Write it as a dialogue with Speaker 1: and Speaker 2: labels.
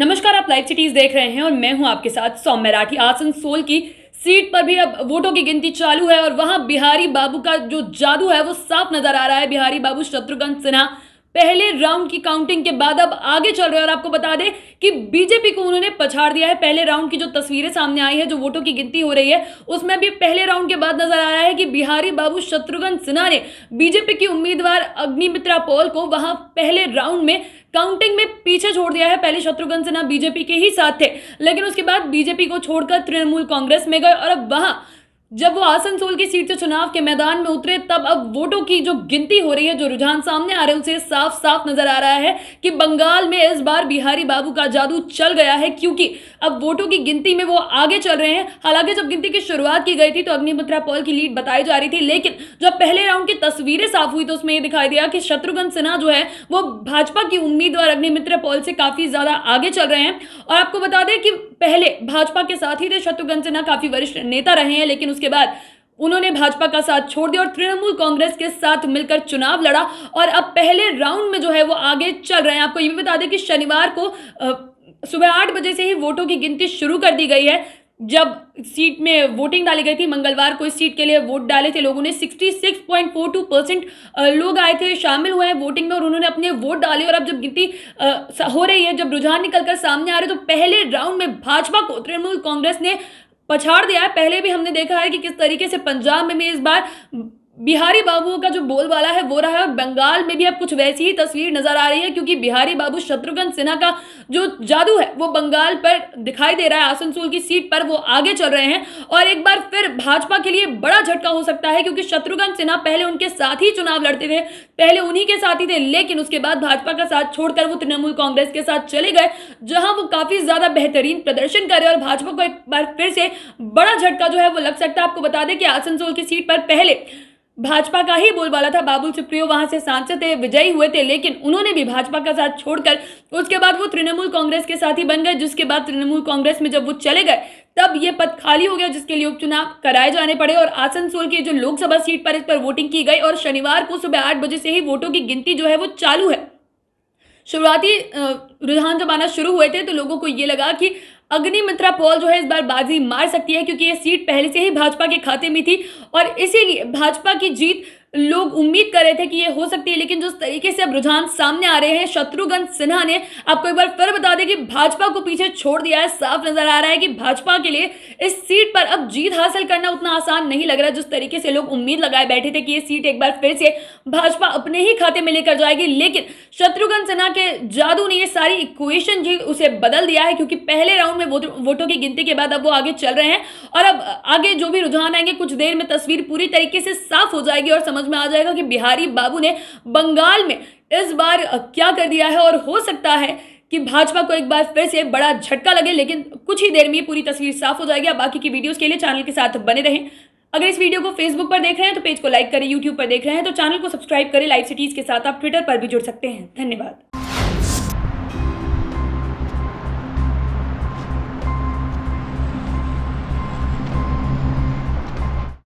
Speaker 1: नमस्कार, आप live cities देख रहे हैं और मैं हूँ आपके साथ सौम्य राठी। आसनसोल की सीट पर भी अब वोटों की गिनती चालू है और वहाँ बिहारी बाबू का जो जादू है वो साफ़ नज़र आ रहा है। बिहारी बाबू शत्रुघ्न सिन्हा पहले राउंड की काउंटिंग के बाद अब आगे चल रहे हैं। और आपको बता दें कि बीजेपी को उन्होंने पछाड़ दिया है। पहले राउंड की जो तस्वीरें सामने आई है, जो वोटों की गिनती हो रही है, उसमें भी पहले राउंड के बाद नज़र आ रहा है कि बिहारी बाबू शत्रुघ्न सिन्हा ने बीजेपी की उम्मीदवार अग्निमित्रा पॉल को वहाँ पहले राउंड में काउंटिंग में पीछे छोड़ दिया है। पहले शत्रुघ्न सिन्हा बीजेपी के ही साथ थे। लेकिन उसके बाद बीजेपी को छोड़कर तृणमूल कांग्रेस में गए और अब वहाँ जब वो आसनसोल की सीट से चुनाव के मैदान में उतरे, तब अब वोटों की जो गिनती हो रही है, जो रुझान सामने आ रहे हैं, उसे साफ़ साफ़ नज़र आ रहा है कि बंगाल में इस बार बिहारी बाबू का जादू चल गया है, क्योंकि अब वोटों की गिनती में वो आगे चल रहे हैं। हालाँकि जब गिनती की शुरुआत की गई थी तो अग्निमित्रा पॉल की लीड बताई जा रही थी, लेकिन जब पहले राउंड की तस्वीरें साफ़ हुई तो उसमें यह दिखाई दिया कि शत्रुघ्न सिन्हा जो है, वो भाजपा की उम्मीदवार अग्निमित्र पॉल से काफ़ी ज़्यादा आगे चल रहे हैं। और आपको बता दें कि पहले भाजपा के साथ ही थे, शत्रुघ्न सिन्हा काफ़ी वरिष्ठ नेता रहे हैं, लेकिन उसके बाद उन्होंने भाजपा का साथ छोड़ दिया और तृणमूल कांग्रेस के साथ मिलकर चुनाव लड़ा। और अब पहले राउंड में जो है वो आगे चल रहे हैं। आपको ये भी बता दें कि शनिवार को सुबह आठ बजे से ही वोटों की गिनती शुरू कर दी गई है। जब सीट में वोटिंग डाली गई थी, मंगलवार को इस सीट के लिए वोट डाले थे लोगों ने। 66.42 परसेंट लोग आए थे, शामिल हुए हैं वोटिंग में और उन्होंने अपने वोट डाले और अब जब गिनती हो रही है, जब रुझान निकलकर सामने आ रहे तो पहले राउंड में भाजपा को तृणमूल कांग्रेस ने पछाड़ दिया है। पहले भी हमने देखा है कि किस तरीके से पंजाब में भी इस बार बिहारी बाबू का जो बोलबाला है, वो रहा है, बंगाल में भी अब कुछ वैसी ही तस्वीर नज़र आ रही है, क्योंकि बिहारी बाबू शत्रुघ्न सिन्हा का जो जादू है, वो बंगाल पर दिखाई दे रहा है, आसनसोल की सीट पर वो आगे चल रहे हैं, और एक बार फिर भाजपा के लिए बड़ा झटका हो सकता है, क्योंकि शत्रुघ्न सिन्हा पहले उनके साथ ही चुनाव लड़ते थे, पहले उन्हीं के साथ ही थे, लेकिन उसके बाद भाजपा का साथ छोड़कर वो तृणमूल कांग्रेस के साथ चले गए, जहाँ वो काफ़ी ज़्यादा बेहतरीन प्रदर्शन कर और भाजपा को एक बार फिर से बड़ा झटका जो है, वो लग सकता है। आपको बता दें कि आसनसोल की सीट पर पहले भाजपा का ही बोलबाला था। बाबुल सुप्रियो वहाँ से सांसद थे, विजयी हुए थे, लेकिन उन्होंने भी भाजपा का साथ छोड़कर उसके बाद वो तृणमूल कांग्रेस के साथ ही बन गए, जिसके बाद तृणमूल कांग्रेस में जब वो चले गए, तब ये पद खाली हो गया, जिसके लिए उपचुनाव कराए जाने पड़े और आसनसोल की जो लोकसभा सीट पर इस पर वोटिंग की गई और शनिवार को सुबह आठ बजे से ही वोटों की गिनती जो है वो चालू है। शुरुआती रुझान जब आना शुरू हुए थे तो लोगों को ये लगा कि अग्निमित्रा पॉल जो है इस बार बाजी मार सकती है, क्योंकि ये सीट पहले से ही भाजपा के खाते में थी और इसीलिए भाजपा की जीत लोग उम्मीद कर रहे थे कि ये हो सकती है, लेकिन जिस तरीके से अब रुझान सामने आ रहे हैं, शत्रुघ्न सिन्हा ने आपको एक बार फिर बता दें कि भाजपा को पीछे छोड़ दिया है, साफ़ नज़र आ रहा है कि भाजपा के लिए इस सीट पर अब जीत हासिल करना उतना आसान नहीं लग रहा, जिस तरीके से लोग उम्मीद लगाए बैठे थे कि ये सीट एक बार फिर से भाजपा अपने ही खाते में लेकर जाएगी, लेकिन शत्रुघ्न सिन्हा के जादू ने ये सारी इक्वेशन जी उसे बदल दिया है, क्योंकि पहले राउंड में वोटों की गिनती के बाद अब वो आगे चल रहे हैं और अब आगे जो भी रुझान आएँगे, कुछ देर में तस्वीर पूरी तरीके से साफ़ हो जाएगी और समझ समझ में आ जाएगा कि बिहारी बाबू ने बंगाल में इस बार क्या कर दिया है और हो सकता है कि भाजपा को एक बार फिर से बड़ा झटका लगे, लेकिन कुछ ही देर में पूरी तस्वीर साफ़ हो जाएगी। आप बाकी की वीडियोस के लिए चैनल के साथ बने रहें। अगर इस वीडियो को फेसबुक पर देख रहे हैं तो पेज को लाइक करें यूट्यूब पर देख रहे हैं तो चैनल को सब्सक्राइब करें। लाइव सिटीज़ के साथ आप ट्विटर पर भी जुड़ सकते हैं। धन्यवाद।